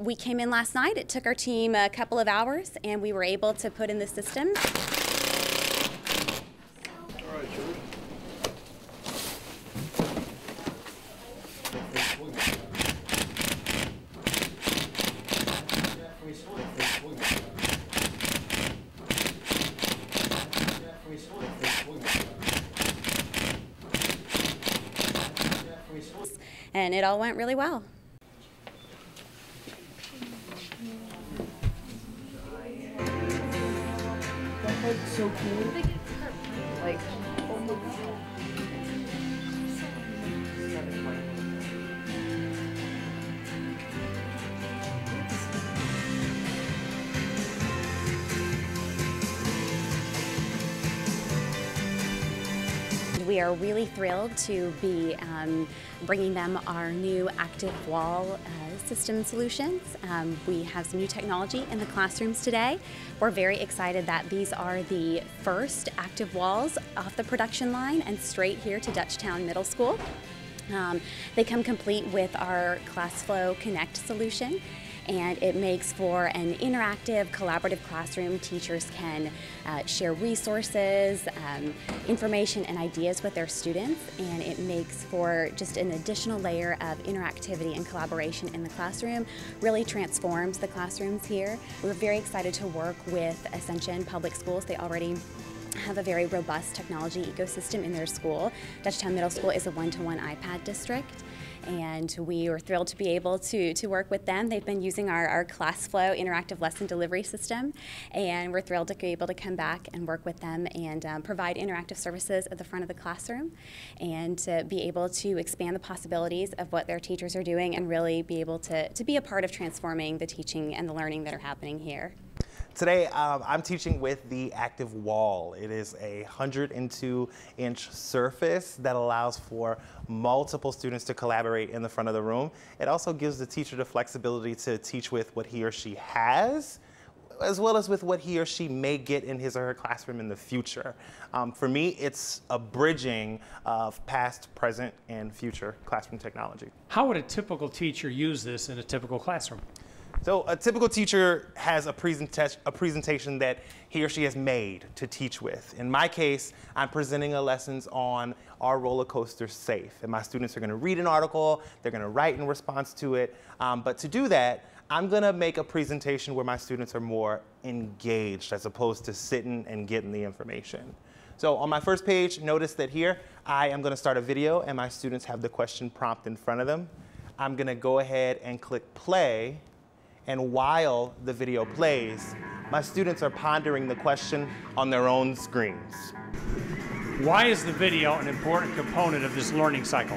We came in last night. It took our team a couple of hours, and we were able to put in the system. And it all went really well. That's so cool. We are really thrilled to be um, bringing them our new active wall uh, system solutions. Um, we have some new technology in the classrooms today. We're very excited that these are the first ActivWalls off the production line and straight here to Dutchtown Middle School. Um, they come complete with our ClassFlow Connect solution and it makes for an interactive, collaborative classroom. Teachers can uh, share resources, um, information, and ideas with their students, and it makes for just an additional layer of interactivity and collaboration in the classroom. Really transforms the classrooms here. We're very excited to work with Ascension Public Schools. They already have a very robust technology ecosystem in their school. Dutchtown Middle School is a one-to-one -one iPad district and we were thrilled to be able to, to work with them. They've been using our, our ClassFlow interactive lesson delivery system, and we're thrilled to be able to come back and work with them and um, provide interactive services at the front of the classroom and to be able to expand the possibilities of what their teachers are doing and really be able to, to be a part of transforming the teaching and the learning that are happening here. Today, um, I'm teaching with the ActivWall. It is a 102 inch surface that allows for multiple students to collaborate in the front of the room. It also gives the teacher the flexibility to teach with what he or she has as well as with what he or she may get in his or her classroom in the future. Um, for me, it's a bridging of past, present, and future classroom technology. How would a typical teacher use this in a typical classroom? So a typical teacher has a, presenta a presentation that he or she has made to teach with. In my case, I'm presenting a lessons on our roller coaster safe? And my students are gonna read an article, they're gonna write in response to it. Um, but to do that, I'm gonna make a presentation where my students are more engaged as opposed to sitting and getting the information. So on my first page, notice that here, I am gonna start a video and my students have the question prompt in front of them. I'm gonna go ahead and click play and while the video plays, my students are pondering the question on their own screens. Why is the video an important component of this learning cycle?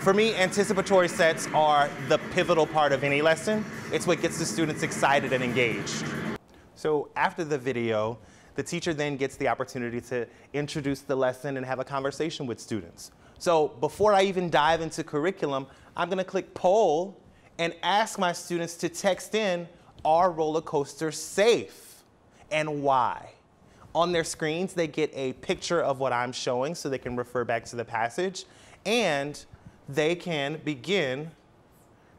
For me, anticipatory sets are the pivotal part of any lesson. It's what gets the students excited and engaged. So after the video, the teacher then gets the opportunity to introduce the lesson and have a conversation with students. So before I even dive into curriculum, I'm gonna click poll and ask my students to text in, are roller coasters safe and why? On their screens, they get a picture of what I'm showing so they can refer back to the passage and they can begin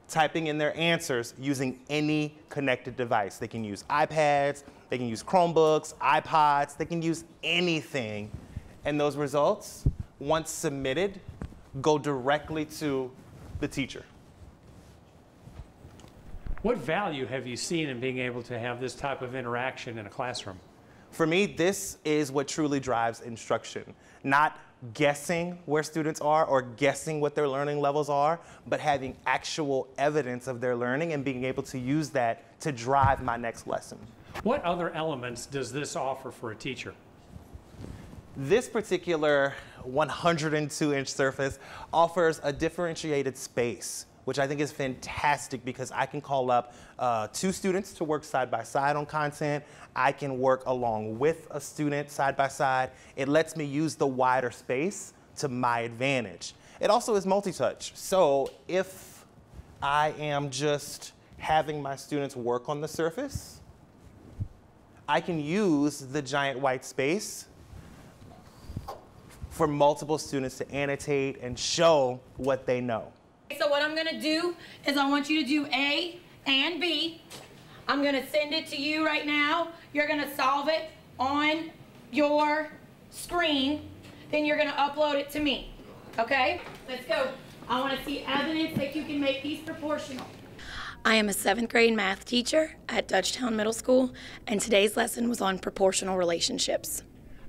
typing in their answers using any connected device. They can use iPads, they can use Chromebooks, iPods, they can use anything. And those results, once submitted, go directly to the teacher. What value have you seen in being able to have this type of interaction in a classroom? For me, this is what truly drives instruction. Not guessing where students are or guessing what their learning levels are, but having actual evidence of their learning and being able to use that to drive my next lesson. What other elements does this offer for a teacher? This particular 102 inch surface offers a differentiated space which I think is fantastic because I can call up uh, two students to work side by side on content. I can work along with a student side by side. It lets me use the wider space to my advantage. It also is multi-touch. So if I am just having my students work on the surface, I can use the giant white space for multiple students to annotate and show what they know. So what I'm gonna do is I want you to do A And B, I'm gonna send it to you right now. You're gonna solve it on your screen. Then you're gonna upload it to me. Okay? Let's go. I wanna see evidence that you can make these proportional. I am a seventh grade math teacher at Dutchtown Middle School, and today's lesson was on proportional relationships.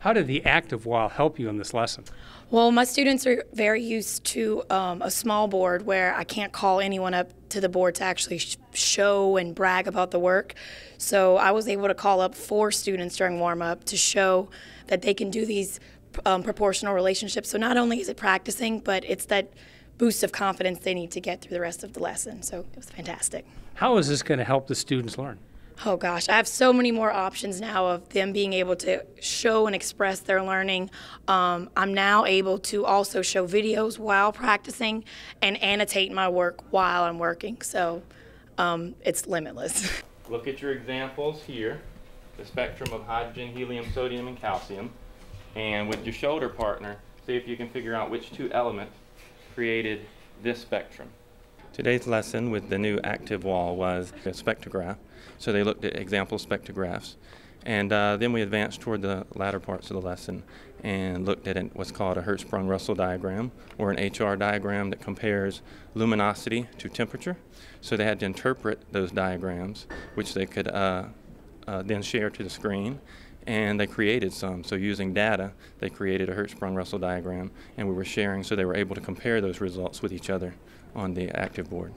How did the ActivWall help you in this lesson? Well, my students are very used to um, a small board where I can't call anyone up to the board to actually sh- show and brag about the work. So I was able to call up four students during warm up to show that they can do these um, proportional relationships. So not only is it practicing, but it's that boost of confidence they need to get through the rest of the lesson. So it was fantastic. How is this going to help the students learn? Oh gosh, I have so many more options now of them being able to show and express their learning. Um, I'm now able to also show videos while practicing and annotate my work while I'm working. So um, it's limitless. Look at your examples here, the spectrum of hydrogen, helium, sodium, and calcium. And with your shoulder partner, see if you can figure out which two elements created this spectrum. Today's lesson with the new ActivWall was a spectrograph. So they looked at example spectrographs. And uh, then we advanced toward the latter parts of the lesson and looked at what's called a Hertzsprung-Russell diagram, or an HR diagram that compares luminosity to temperature. So they had to interpret those diagrams, which they could uh, uh, then share to the screen. And they created some. So using data, they created a Hertzsprung-Russell diagram, and we were sharing, so they were able to compare those results with each other on the ActivBoard.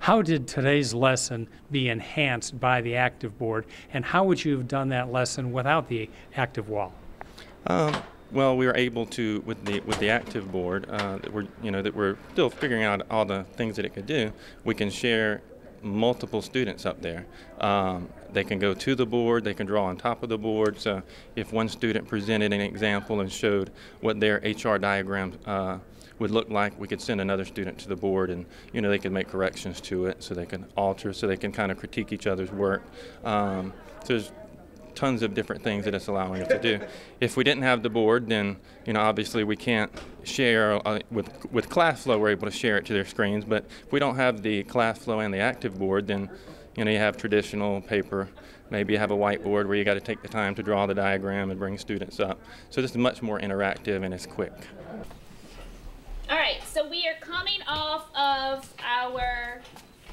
How did today's lesson be enhanced by the ActivBoard, and how would you have done that lesson without the active wall? Um, well, we were able to with the with the ActivBoard uh, that we're you know that we're still figuring out all the things that it could do. We can share multiple students up there. Um, they can go to the board, they can draw on top of the board. So if one student presented an example and showed what their HR diagram uh, would look like, we could send another student to the board and you know they could make corrections to it so they can alter, so they can kind of critique each other's work. Um, so there's tons of different things that it's allowing us to do. If we didn't have the board, then you know obviously we can't share uh, with with ClassFlow. We're able to share it to their screens, but if we don't have the ClassFlow and the ActivBoard, then you know you have traditional paper. Maybe you have a whiteboard where you got to take the time to draw the diagram and bring students up. So this is much more interactive and it's quick. All right, so we are coming off of our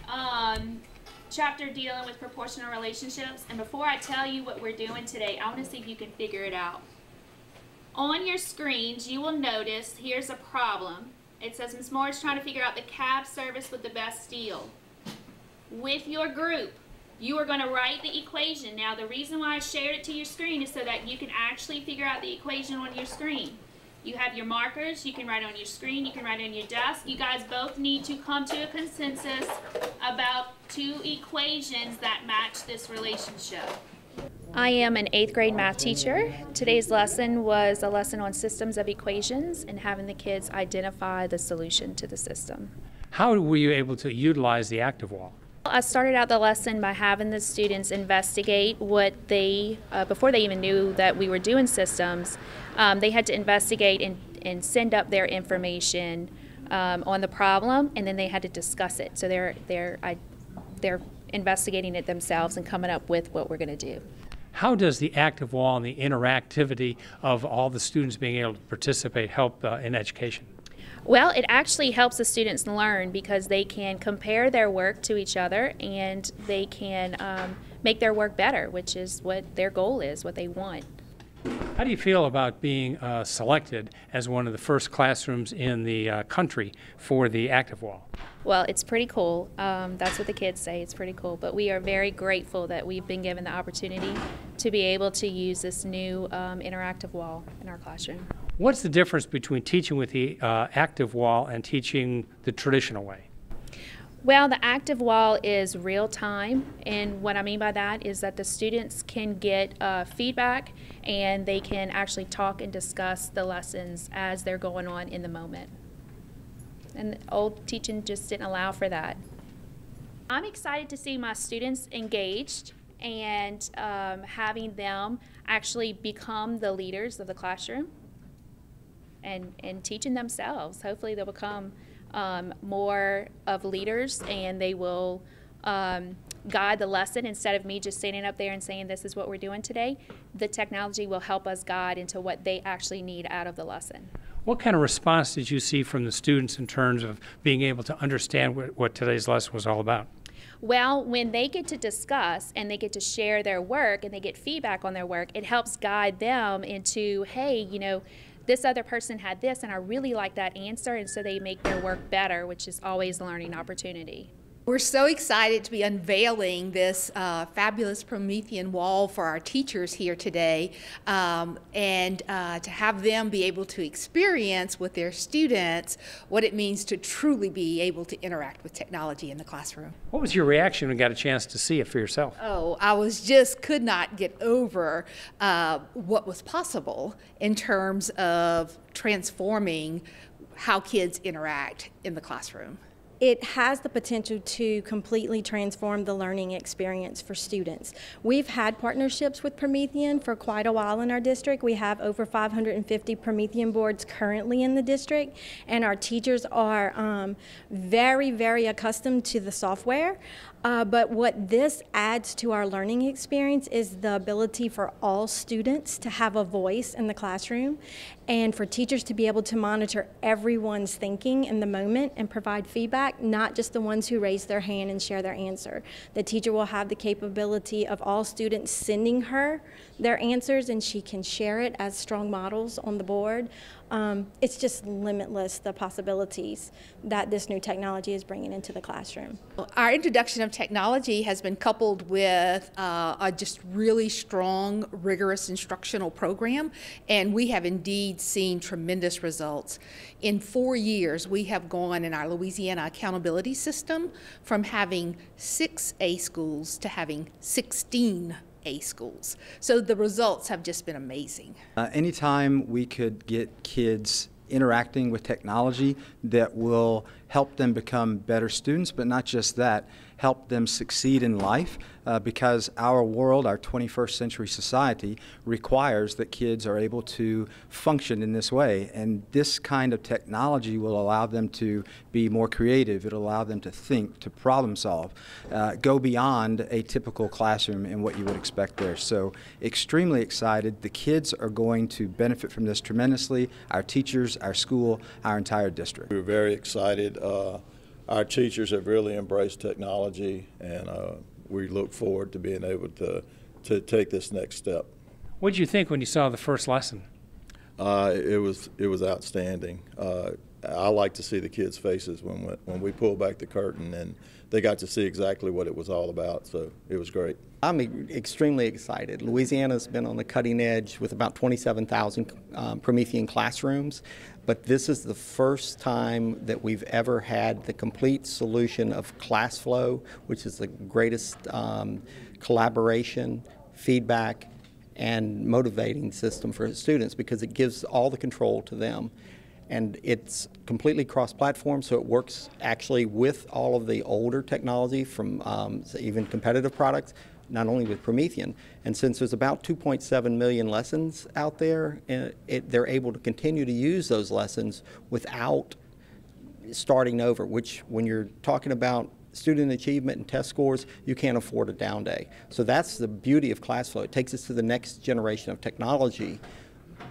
um, chapter dealing with proportional relationships. And before I tell you what we're doing today, I want to see if you can figure it out. On your screens, you will notice here's a problem. It says Ms. Moore is trying to figure out the cab service with the best deal. With your group, you are going to write the equation. Now, the reason why I shared it to your screen is so that you can actually figure out the equation on your screen. You have your markers, you can write on your screen, you can write on your desk. You guys both need to come to a consensus about two equations that match this relationship. I am an eighth grade math teacher. Today's lesson was a lesson on systems of equations and having the kids identify the solution to the system. How were you able to utilize the ActivWall? I started out the lesson by having the students investigate what they, uh, before they even knew that we were doing systems, um, they had to investigate and, and send up their information um, on the problem, and then they had to discuss it. So they're, they're, I, they're investigating it themselves and coming up with what we're going to do. How does the ActivWall and the interactivity of all the students being able to participate help uh, in education? Well, it actually helps the students learn because they can compare their work to each other and they can um, make their work better, which is what their goal is, what they want. How do you feel about being uh, selected as one of the first classrooms in the uh, country for the ActivWall? Well, it's pretty cool. Um, that's what the kids say. It's pretty cool. But we are very grateful that we've been given the opportunity to be able to use this new um, interactive wall in our classroom. What's the difference between teaching with the uh, ActivWall and teaching the traditional way? Well, the ActivWall is real time, and what I mean by that is that the students can get uh, feedback and they can actually talk and discuss the lessons as they're going on in the moment. And old teaching just didn't allow for that. I'm excited to see my students engaged and um, having them actually become the leaders of the classroom and, and teaching themselves. Hopefully, they'll become um, more of leaders and they will um, guide the lesson instead of me just standing up there and saying this is what we're doing today. The technology will help us guide into what they actually need out of the lesson. What kind of response did you see from the students in terms of being able to understand what, what today's lesson was all about? Well, when they get to discuss and they get to share their work and they get feedback on their work, it helps guide them into, hey, you know, this other person had this and I really like that answer, and so they make their work better, which is always a learning opportunity. We're so excited to be unveiling this uh, fabulous Promethean wall for our teachers here today um, and uh, to have them be able to experience with their students what it means to truly be able to interact with technology in the classroom. What was your reaction when you got a chance to see it for yourself? Oh, I was just could not get over uh, what was possible in terms of transforming how kids interact in the classroom it has the potential to completely transform the learning experience for students. We've had partnerships with Promethean for quite a while in our district. We have over 550 Promethean boards currently in the district, and our teachers are um, very, very accustomed to the software. Uh, but what this adds to our learning experience is the ability for all students to have a voice in the classroom and for teachers to be able to monitor everyone's thinking in the moment and provide feedback, not just the ones who raise their hand and share their answer. The teacher will have the capability of all students sending her their answers and she can share it as strong models on the board. Um, it's just limitless the possibilities that this new technology is bringing into the classroom. Our introduction of technology has been coupled with uh, a just really strong, rigorous instructional program, and we have indeed seen tremendous results. In four years, we have gone in our Louisiana accountability system from having six A schools to having 16 a schools. So the results have just been amazing. Uh, anytime we could get kids interacting with technology that will help them become better students, but not just that, help them succeed in life uh, because our world, our 21st century society, requires that kids are able to function in this way. And this kind of technology will allow them to be more creative, it'll allow them to think, to problem solve, uh, go beyond a typical classroom and what you would expect there. So, extremely excited. The kids are going to benefit from this tremendously, our teachers, our school, our entire district. We're very excited. Uh, our teachers have really embraced technology, and uh, we look forward to being able to, to take this next step. What did you think when you saw the first lesson? Uh, it was it was outstanding. Uh, I like to see the kids' faces when we, when we pull back the curtain and they got to see exactly what it was all about. So it was great. I'm extremely excited. Louisiana's been on the cutting edge with about 27,000 um, Promethean classrooms, but this is the first time that we've ever had the complete solution of ClassFlow, which is the greatest um, collaboration, feedback, and motivating system for students because it gives all the control to them and it's completely cross-platform, so it works actually with all of the older technology from um, even competitive products, not only with Promethean. And since there's about 2.7 million lessons out there, uh, it, they're able to continue to use those lessons without starting over, which when you're talking about student achievement and test scores, you can't afford a down day. So that's the beauty of ClassFlow. It takes us to the next generation of technology,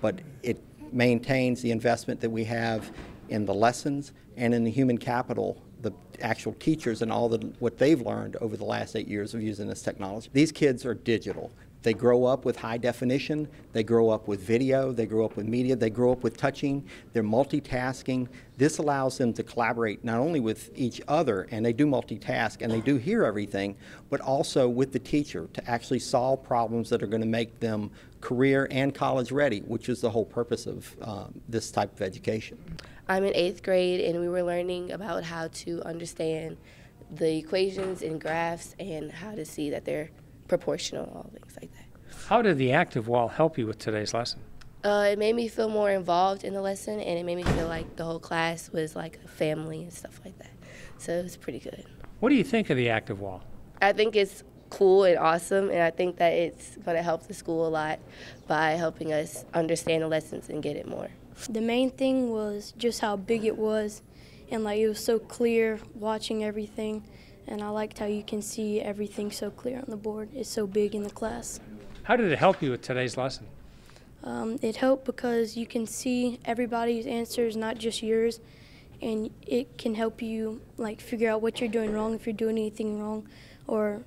but it maintains the investment that we have in the lessons and in the human capital, the actual teachers and all the, what they've learned over the last eight years of using this technology. These kids are digital. They grow up with high definition, they grow up with video, they grow up with media, they grow up with touching, they're multitasking. This allows them to collaborate not only with each other, and they do multitask and they do hear everything, but also with the teacher to actually solve problems that are going to make them career and college ready, which is the whole purpose of um, this type of education. I'm in eighth grade, and we were learning about how to understand the equations and graphs and how to see that they're proportional, all things like that. How did the ActivWall help you with today's lesson? Uh, it made me feel more involved in the lesson, and it made me feel like the whole class was like a family and stuff like that. So it was pretty good. What do you think of the ActivWall? I think it's cool and awesome, and I think that it's going to help the school a lot by helping us understand the lessons and get it more. The main thing was just how big it was, and like it was so clear watching everything and I liked how you can see everything so clear on the board. It's so big in the class. How did it help you with today's lesson? Um, it helped because you can see everybody's answers, not just yours, and it can help you like figure out what you're doing wrong if you're doing anything wrong, or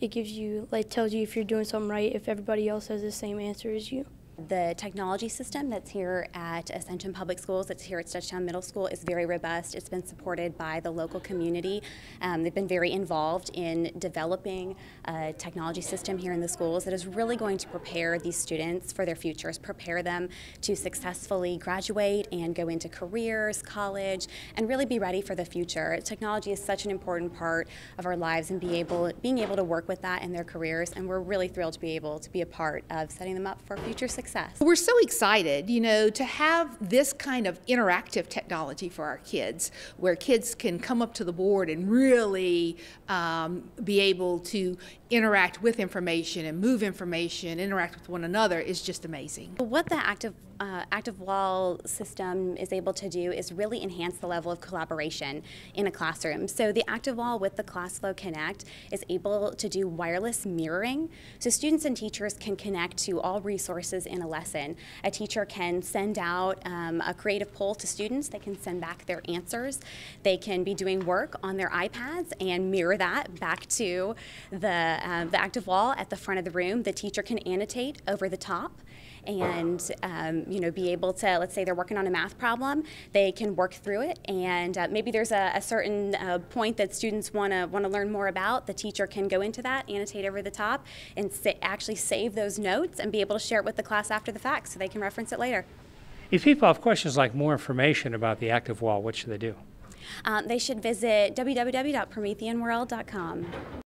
it gives you like tells you if you're doing something right if everybody else has the same answer as you. The technology system that's here at Ascension Public Schools, that's here at Dutchtown Middle School, is very robust. It's been supported by the local community. Um, they've been very involved in developing a technology system here in the schools that is really going to prepare these students for their futures, prepare them to successfully graduate and go into careers, college, and really be ready for the future. Technology is such an important part of our lives and be able, being able to work with that in their careers, and we're really thrilled to be able to be a part of setting them up for future success success. We're so excited, you know, to have this kind of interactive technology for our kids, where kids can come up to the board and really um, be able to interact with information and move information, interact with one another is just amazing. What the active uh, ActivWall system is able to do is really enhance the level of collaboration in a classroom. So the ActivWall with the ClassFlow Connect is able to do wireless mirroring. So students and teachers can connect to all resources in a lesson. A teacher can send out um, a creative poll to students. They can send back their answers. They can be doing work on their iPads and mirror that back to the, um, the ActivWall at the front of the room. The teacher can annotate over the top and um, you know be able to let's say they're working on a math problem they can work through it. And uh, maybe there's a, a certain uh, point that students want to want to learn more about the teacher can go into that annotate over the top and sa actually save those notes and be able to share it with the class after the fact so they can reference it later. If people have questions like more information about the ActivWall what should they do? Um, they should visit www.prometheanworld.com